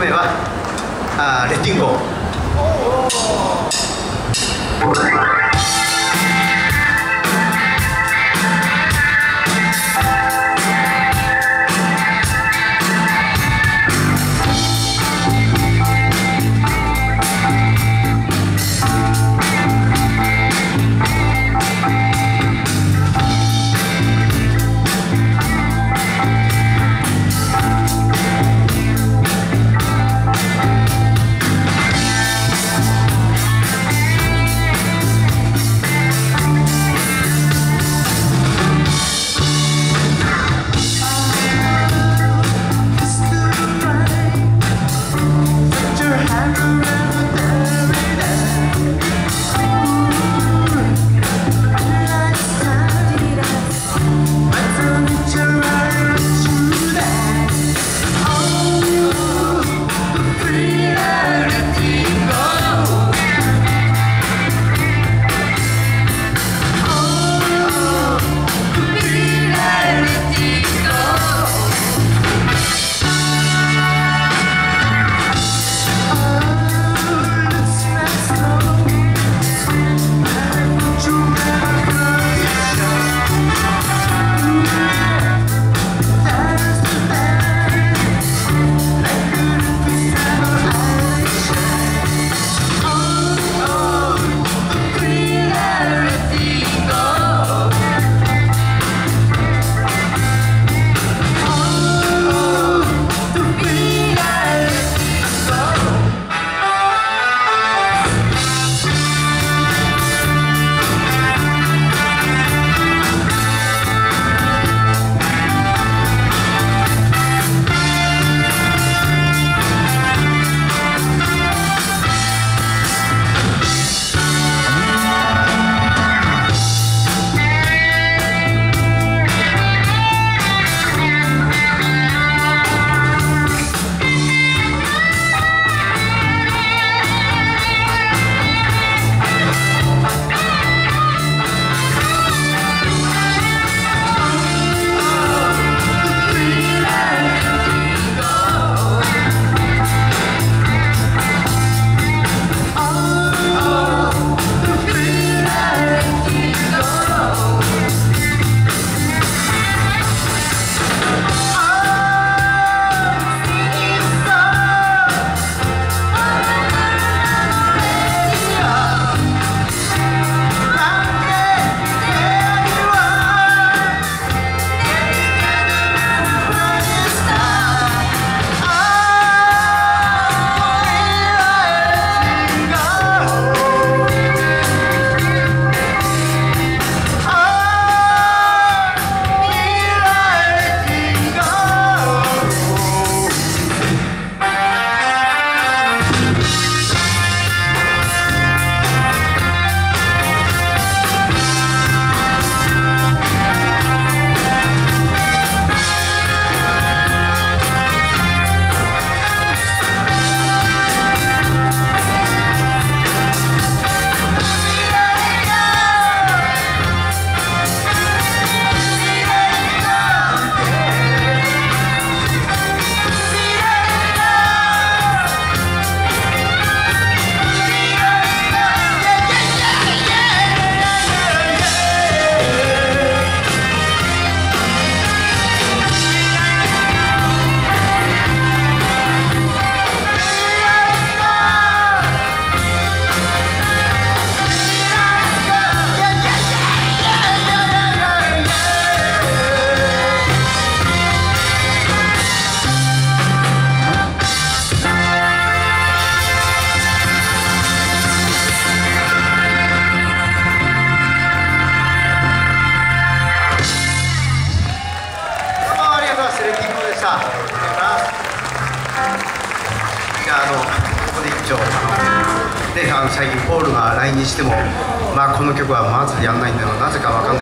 me va a Restingo. のここで一丁。であの最近ポールが来日してもまあこの曲はまずやんないんだろうなぜかわかんない。